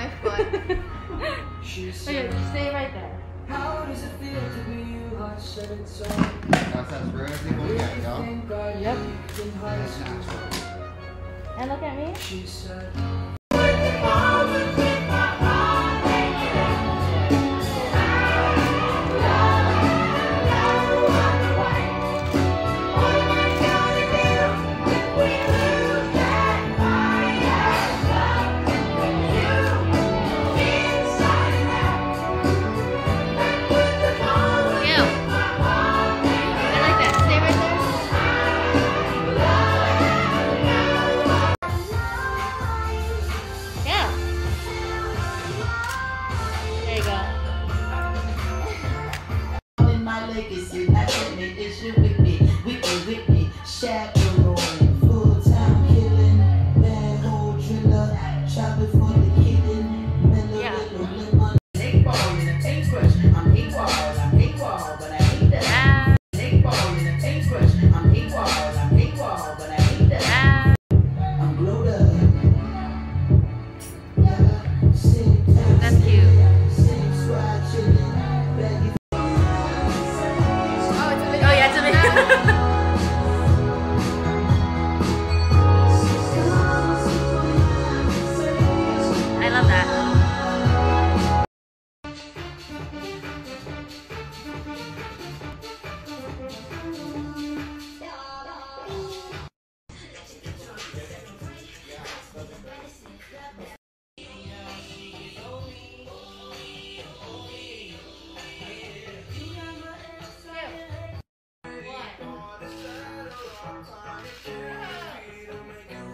my foot. okay, stay right there. How does it feel to be you, I set and soul? That's as rare. Yep. And look at me. She said, my legacy. My commitment is you with me, with me, with me. Chaperone, full time killing, bad hole driller, Chopper. Thank you.